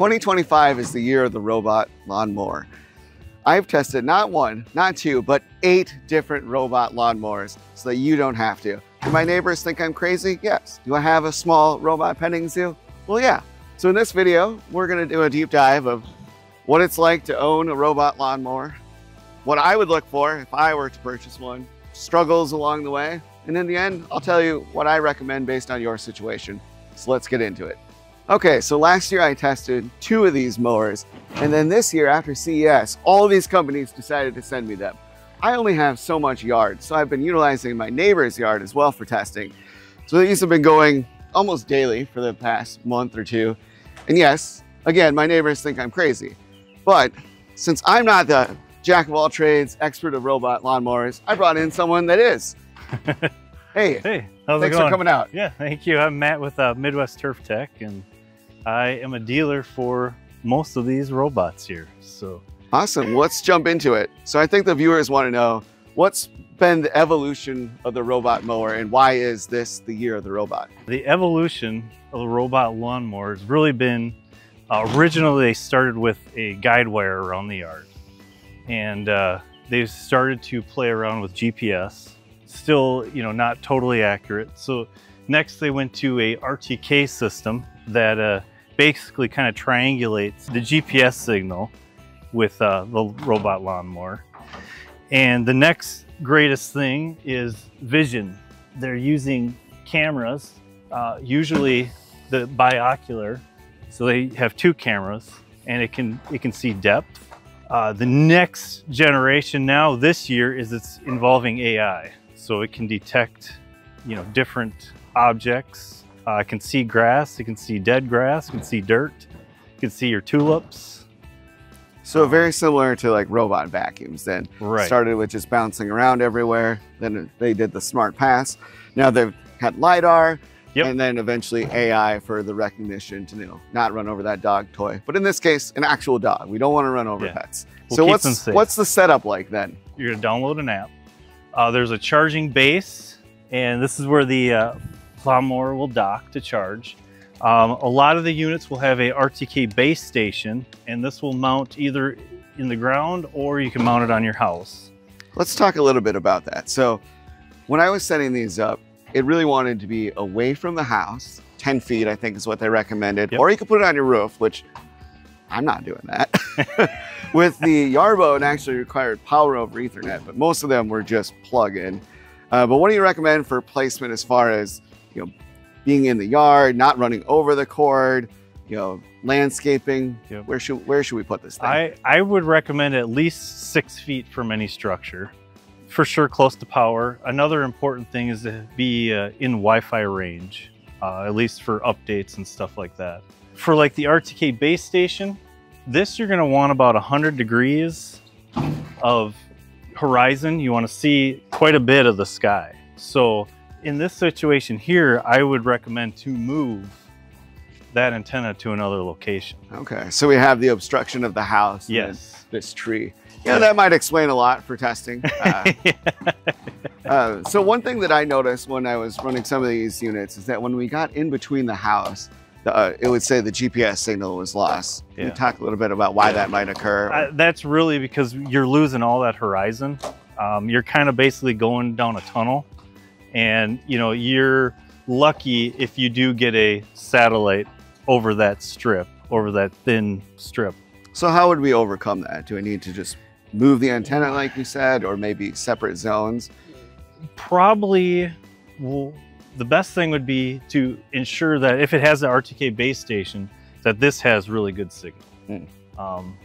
2025 is the year of the robot lawnmower. I've tested not one, not two, but eight different robot lawnmowers so that you don't have to. Do my neighbors think I'm crazy? Yes. Do I have a small robot petting zoo? Well, yeah. So in this video, we're gonna do a deep dive of what it's like to own a robot lawnmower, what I would look for if I were to purchase one, struggles along the way, and in the end, I'll tell you what I recommend based on your situation. So let's get into it. Okay, so last year I tested two of these mowers, and then this year after CES, all of these companies decided to send me them. I only have so much yard, so I've been utilizing my neighbor's yard as well for testing. So these have been going almost daily for the past month or two. And yes, again, my neighbors think I'm crazy. But since I'm not the jack of all trades, expert of robot lawnmowers, I brought in someone that is. hey, Hey, how's thanks it going? for coming out. Yeah, thank you. I'm Matt with uh, Midwest Turf Tech, and I am a dealer for most of these robots here. So, Awesome. Let's jump into it. So I think the viewers want to know what's been the evolution of the robot mower and why is this the year of the robot? the evolution of the robot lawnmower has really been uh, originally they started with a guide wire around the yard, and uh, they started to play around with GPS. Still, you know, not totally accurate. So next they went to a RTK system that uh, basically kind of triangulates the GPS signal with uh, the robot lawnmower. And the next greatest thing is vision. They're using cameras, uh, usually the binocular, so they have two cameras, and it can it can see depth. Uh, the next generation now this year is it's involving AI, so it can detect, you know, different objects. Uh, can see grass, it can see dead grass, it can see dirt, it can see your tulips. So very similar to like robot vacuums then. Right. Started with just bouncing around everywhere. Then they did the smart pass. Now they've had LiDAR. Yep. And then eventually AI for the recognition to you know, not run over that dog toy. But in this case, an actual dog. We don't want to run over Yeah. pets. We'll so what's what's the setup like then? you're gonna download an app. Uh, there's a charging base, and this is where the uh, lawnmower will dock to charge. Um, a lot of the units will have a RTK base station, and this will mount either in the ground or you can mount it on your house. Let's talk a little bit about that. So, when I was setting these up, it really wanted to be away from the house. 10 feet, I think, is what they recommended. Yep. Or you could put it on your roof, which I'm not doing that. With the Yarbo, it actually required power over Ethernet, but most of them were just plug in. Uh, but what do you recommend for placement as far as you know, being in the yard, not running over the cord, you know, landscaping? Yep. Where should where should we put this thing? I, I would recommend at least six feet from any structure. For sure, close to power. Another important thing is to be uh, in Wi-Fi range, uh, at least for updates and stuff like that. For like the RTK base station, this you're gonna want about 100 degrees of horizon. You wanna see quite a bit of the sky. So in this situation here, I would recommend to move that antenna to another location. Okay, so we have the obstruction of the house. and Yes. this tree. Yeah, that might explain a lot for testing. Uh, uh, so one thing that I noticed when I was running some of these units is that when we got in between the house, the, uh, it would say the GPS signal was lost. Can you talk a little bit about why that might occur? Uh, that's really because you're losing all that horizon. Um, you're kind of basically going down a tunnel, and you know you're lucky if you do get a satellite over that strip, over that thin strip. so how would we overcome that? Do I need to just move the antenna like you said, or maybe separate zones? Probably, well, the best thing would be to ensure that if it has the RTK base station, that this has really good signal. Hmm. Um,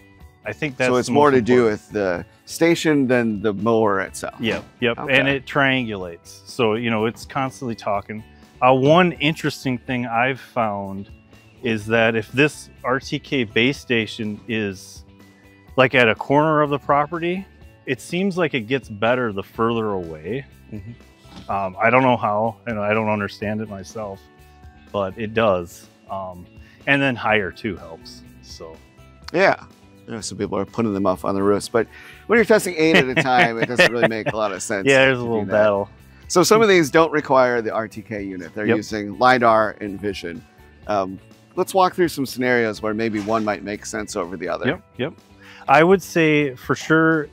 I think that's so it's more to do with the station than the mower itself. Yep, yep. Okay. And it triangulates. So, you know, it's constantly talking. Uh, one interesting thing I've found is that if this RTK base station is like at a corner of the property, it seems like it gets better the further away. Mhm. Um, I don't know how, and I don't understand it myself, but it does. Um, and then higher too helps. So, Yeah. I know some people are putting them off on the roofs, but when you're testing eight at a time, it doesn't really make a lot of sense. yeah, there's a little battle. So some of these don't require the RTK unit. They're Yep. using LiDAR and vision. Um, let's walk through some scenarios where maybe one might make sense over the other. Yep, yep. I would say for sure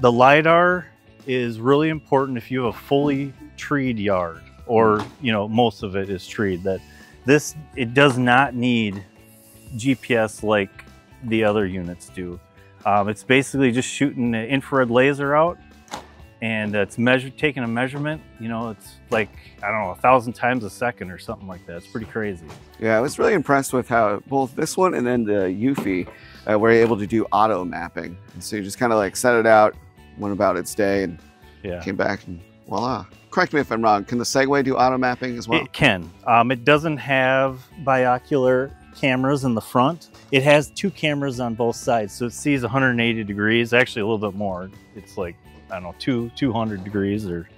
the LiDAR is really important if you have a fully treed yard or, you know, most of it is treed that this, it does not need GPS like the other units do. Um, it's basically just shooting an infrared laser out and it's measured, taking a measurement, you know, it's like, I don't know, a thousand times a second or something like that. It's pretty crazy. Yeah, I was really impressed with how both this one and then the Eufy uh, were able to do auto mapping. And so you just kind of like set it out, went about its day and Yeah. came back and voila. Correct me if I'm wrong. Can the Segway do auto mapping as well? It can. Um, it doesn't have binocular cameras in the front. It has two cameras on both sides, so it sees 180 degrees. Actually, a little bit more. It's like I don't know, two 200 degrees or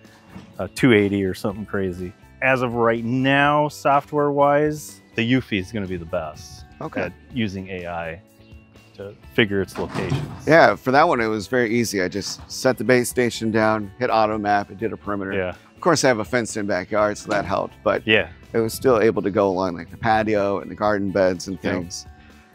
uh, 280 or something crazy. As of right now, software-wise, the Eufy is going to be the best okay. at using AI to figure its locations. Yeah, for that one, it was very easy. I just set the base station down, hit auto map, it did a perimeter. Yeah. Of course, I have a fenced in backyard, so that helped, but Yeah. it was still able to go along like the patio and the garden beds and Yeah. things.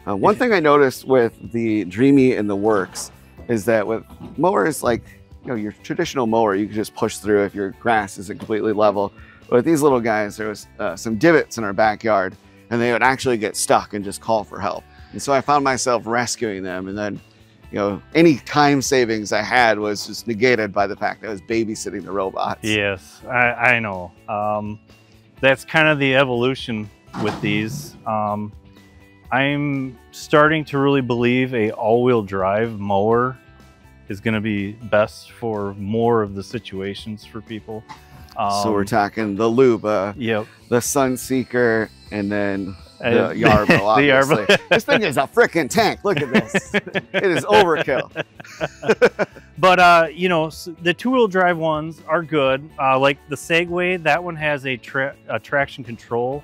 Uh, one thing I noticed with the Dreame and the Worx is that with mowers like you know your traditional mower, you can just push through if your grass isn't completely level. But with these little guys, there was uh, some divots in our backyard, and they would actually get stuck and just call for help. And so I found myself rescuing them, and then you know any time savings I had was just negated by the fact that I was babysitting the robots. Yes, I, I know. Um, that's kind of the evolution with these. Um, I'm starting to really believe a all-wheel drive mower is going to be best for more of the situations for people. Um, so we're talking the Luba, Yep. the Sunseeker, and then the Yarbo, the. Yarbo. this thing is a freaking tank. Look at this. it is overkill. But uh, you know, the two-wheel drive ones are good. Uh, like the Segway, that one has a, tra- a traction control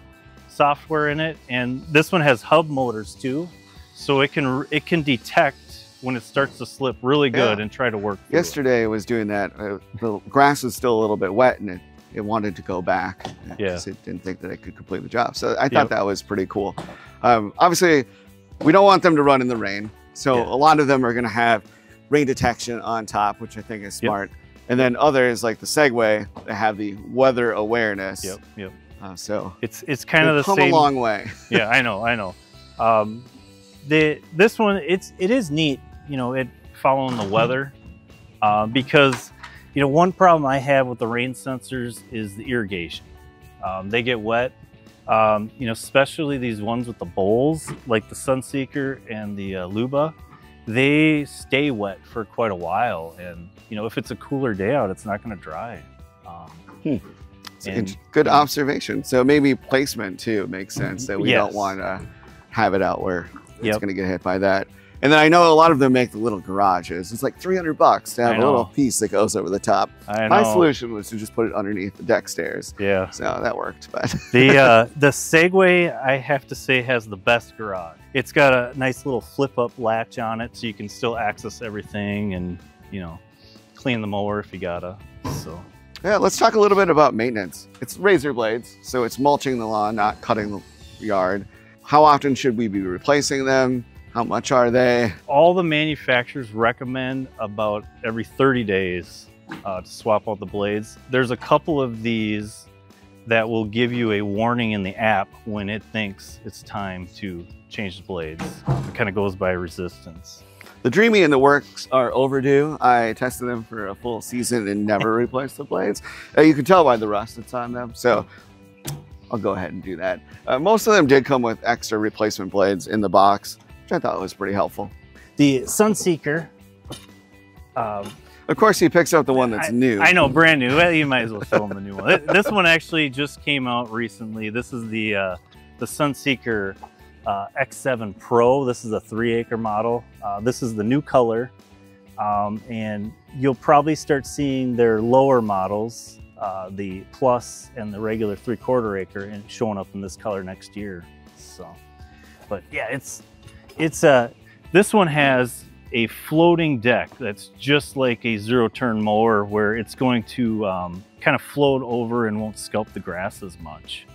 software in it, and this one has hub motors too, so it can it can detect when it starts to slip really good Yeah. and try to work. through it. Yesterday, I was doing that. Uh, the grass was still a little bit wet, and it, it wanted to go back. Yeah. 'cause It didn't think that it could complete the job. So I thought Yep. that was pretty cool. Um, obviously, we don't want them to run in the rain. So Yeah. a lot of them are going to have rain detection on top, which I think is Yep. smart. And then others, like the Segway, that have the weather awareness. Yep, yep. Uh, so It's it's kind of the come same. a long way. yeah, I know, I know. Um, the this one, it's it is neat, you know, it following the weather, uh, because you know one problem I have with the rain sensors is the irrigation. Um, they get wet, um, you know, especially these ones with the bowls, like the Sunseeker and the uh, Luba. They stay wet for quite a while, and you know, if it's a cooler day out, it's not going to dry. Um, a And- good- observation. So maybe placement too makes sense that we don't want to have it out where it's Yep. going to get hit by that. And then I know a lot of them make the little garages. It's like 300 bucks to have a little piece that goes over the top. I My solution was to just put it underneath the deck stairs. Yeah. So that worked, but the uh, the Segway, I have to say, has the best garage. It's got a nice little flip up latch on it, so you can still access everything and you know clean the mower if you gotta. So yeah, let's talk a little bit about maintenance. It's razor blades, so it's mulching the lawn, not cutting the yard. How often should we be replacing them? How much are they? all the manufacturers recommend about every 30 days uh, to swap out the blades. There's a couple of these that will give you a warning in the app when it thinks it's time to change the blades. It kind of goes by resistance. The Dreame and the Worx are overdue. I tested them for a full season and never replaced the blades. Uh, you can tell by the rust that's on them, so I'll go ahead and do that. Uh, most of them did come with extra replacement blades in the box, which I thought was pretty helpful. The Sunseeker. Um, Of course, he picks out the one that's new. I know, brand new. Well, You might as well show him the new one. This one actually just came out recently. This is the uh, the Sunseeker uh, X7 Pro. This is a three acre model. Uh, this is the new color, um, and you'll probably start seeing their lower models, uh, the Plus and the regular three quarter acre, and showing up in this color next year. So, but yeah, it's it's a this one has a floating deck that's just like a zero turn mower where it's going to um, kind of float over and won't scalp the grass as much.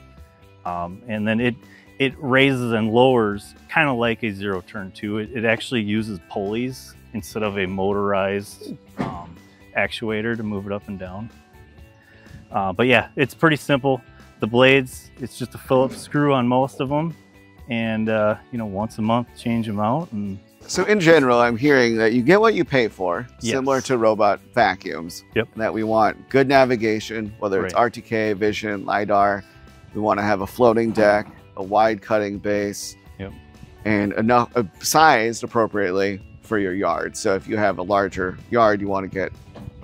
Um, and then it it raises and lowers kind of like a zero turn two. It, it actually uses pulleys instead of a motorized um, actuator to move it up and down. Uh, but yeah, it's pretty simple. The blades, it's just a Phillips screw on most of them. And, uh, you know, once a month, change them out. And So in general, I'm hearing that you get what you pay for, Yes. similar to robot vacuums. Yep. That we want good navigation, whether it's Right. RTK, vision, LiDAR. We want to have a floating deck, a wide cutting base, Yep. and enough uh, sized appropriately for your yard. So if you have a larger yard, you want to get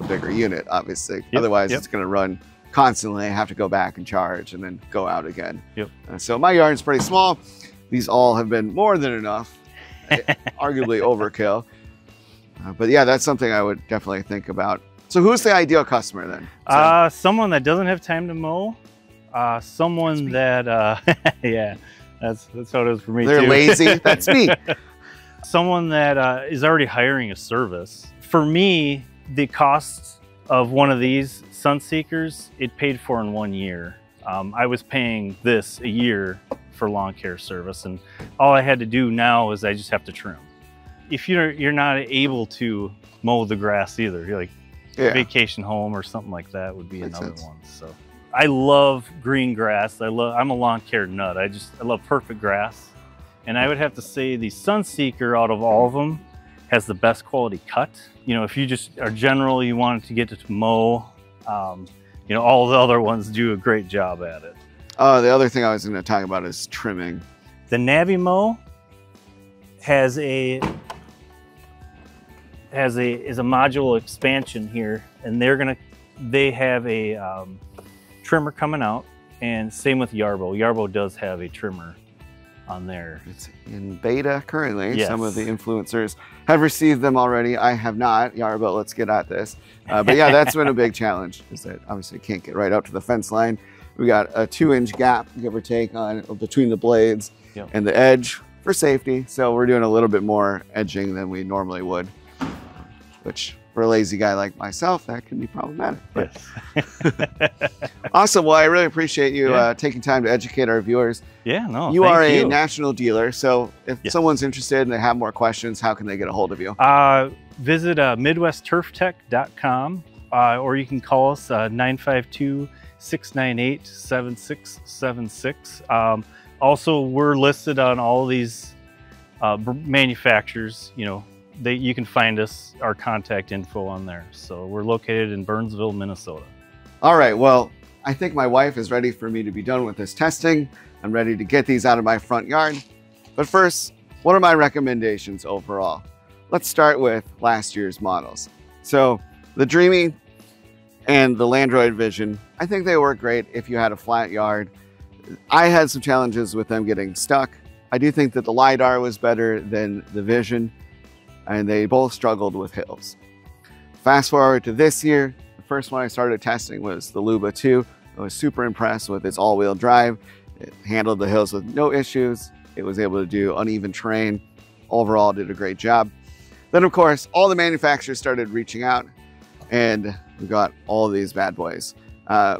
a bigger unit, obviously. Yep, Otherwise, yep. it's going to run constantly, have to go back and charge and then go out again. Yep. Uh, so my yard's pretty small. These all have been more than enough, arguably overkill. Uh, but yeah, that's something I would definitely think about. So who's the ideal customer then? So- uh, someone that doesn't have time to mow, uh, someone that, uh, yeah, that's, that's how it is for me they're too. lazy. That's me. someone that uh, is already hiring a service. For me, the cost of one of these Sunseekers, it paid for in one year. Um, I was paying this a year for lawn care service, and all I had to do now is I just have to trim. If you're you're not able to mow the grass either, you're like Yeah. vacation home or something like that would be Makes another sense. one. So I love green grass. I love I'm a lawn care nut. I just I love perfect grass. And I would have to say the Sunseeker out of all of them has the best quality cut. You know, if you just are general, you wanted to get to mow, um, you know, all the other ones do a great job at it. Oh, the other thing I was going to talk about is trimming. The Navimow has a has a is a module expansion here, and they're gonna they have a um, trimmer coming out, and same with Yarbo. Yarbo does have a trimmer on there. It's in beta currently. Some of the influencers have received them already. I have not. Yarbo, let's get at this. Uh, but yeah, that's been a big challenge is that obviously can't get right out to the fence line. We got a two inch gap, give or take, on between the blades Yep. and the edge for safety. So we're doing a little bit more edging than we normally would, which for a lazy guy like myself, that can be problematic. But Yes. awesome. Well, I really appreciate you Yeah. uh, taking time to educate our viewers. yeah. No. you are a you. national dealer, so if Yes. someone's interested and they have more questions, how can they get a hold of you? Uh, visit uh, MidwestTurfTech.com uh, or you can call us uh, 952 698 7676. Um, Also, we're listed on all these uh, manufacturers. You know, they, you can find us, our contact info on there. So we're located in Burnsville, Minnesota. All right, well, I think my wife is ready for me to be done with this testing. I'm ready to get these out of my front yard. But first, what are my recommendations overall? Let's start with last year's models. So the Dreame and the Landroid Vision, I think they work great if you had a flat yard. I had some challenges with them getting stuck. I do think that the LiDAR was better than the Vision, and they both struggled with hills. Fast forward to this year, the first one I started testing was the Luba 2. I was super impressed with its all-wheel drive. It handled the hills with no issues. It was able to do uneven terrain. Overall, did a great job. Then, of course, all the manufacturers started reaching out, and we got all these bad boys. Uh,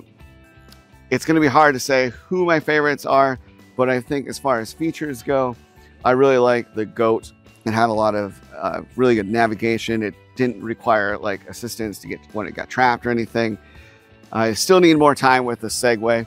it's going to be hard to say who my favorites are, but I think as far as features go, I really like the Goat. It had a lot of uh, really good navigation. It didn't require like assistance to get when it got trapped or anything. I still need more time with the Segway.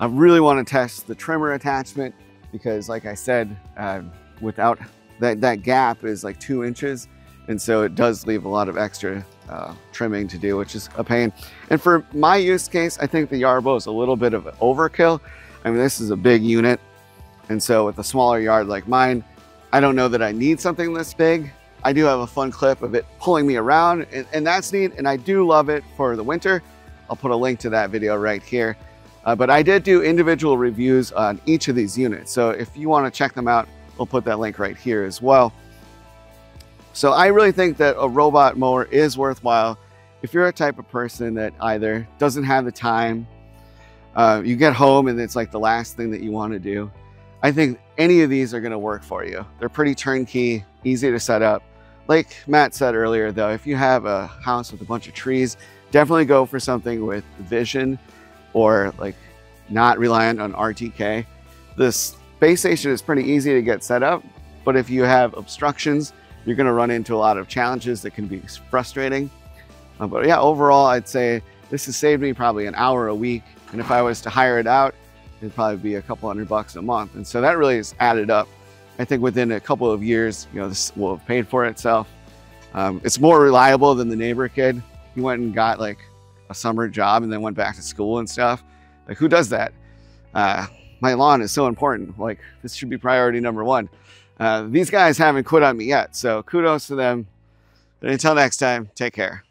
I really want to test the trimmer attachment because, like I said, uh, without that that gap is like two inches, and so it does leave a lot of extra uh, trimming to do, which is a pain. And for my use case, I think the Yarbo is a little bit of an overkill. I mean, this is a big unit, and so with a smaller yard like mine, I don't know that I need something this big. I do have a fun clip of it pulling me around, and, and that's neat. And I do love it for the winter. I'll put a link to that video right here. Uh, but I did do individual reviews on each of these units. So if you want to check them out, we'll put that link right here as well. So I really think that a robot mower is worthwhile if you're a type of person that either doesn't have the time, uh, you get home and it's like the last thing that you want to do. I think any of these are going to work for you. They're pretty turnkey, easy to set up. Like Matt said earlier, though, if you have a house with a bunch of trees, definitely go for something with vision or like not reliant on RTK. This base station is pretty easy to get set up, but if you have obstructions, you're gonna run into a lot of challenges that can be frustrating. Uh, but yeah, overall, I'd say this has saved me probably an hour a week. And if I was to hire it out, it'd probably be a couple hundred bucks a month. And so that really has added up. I think within a couple of years, you know, this will have paid for itself. Um, it's more reliable than the neighbor kid. He went and got like a summer job and then went back to school and stuff. Like who does that? Uh, my lawn is so important. Like this should be priority number one. Uh, these guys haven't quit on me yet. So kudos to them. But until next time, take care.